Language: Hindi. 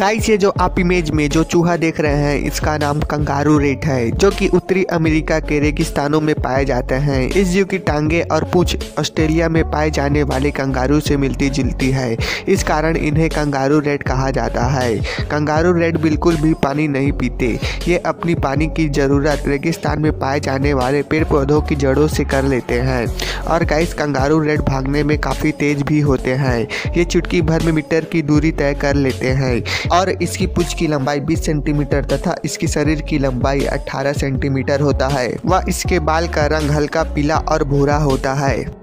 गाइस ये जो आप इमेज में जो चूहा देख रहे हैं, इसका नाम कंगारू रेट है, जो कि उत्तरी अमेरिका के रेगिस्तानों में पाए जाते हैं। इस जीव की टांगे और पूछ ऑस्ट्रेलिया में पाए जाने वाले कंगारू से मिलती जुलती है। इस कारण इन्हें कंगारू रेट कहा जाता है। कंगारू रेड बिल्कुल भी पानी नहीं पीते। ये अपनी पानी की ज़रूरत रेगिस्तान में पाए जाने वाले पेड़ पौधों की जड़ों से कर लेते हैं। और गाइस कंगारू रेड भागने में काफ़ी तेज भी होते हैं। ये चुटकी भर में मीटर की दूरी तय कर लेते हैं। और इसकी पूछ की लंबाई 20 सेंटीमीटर तथा इसकी शरीर की लंबाई 18 सेंटीमीटर होता है। व इसके बाल का रंग हल्का पीला और भूरा होता है।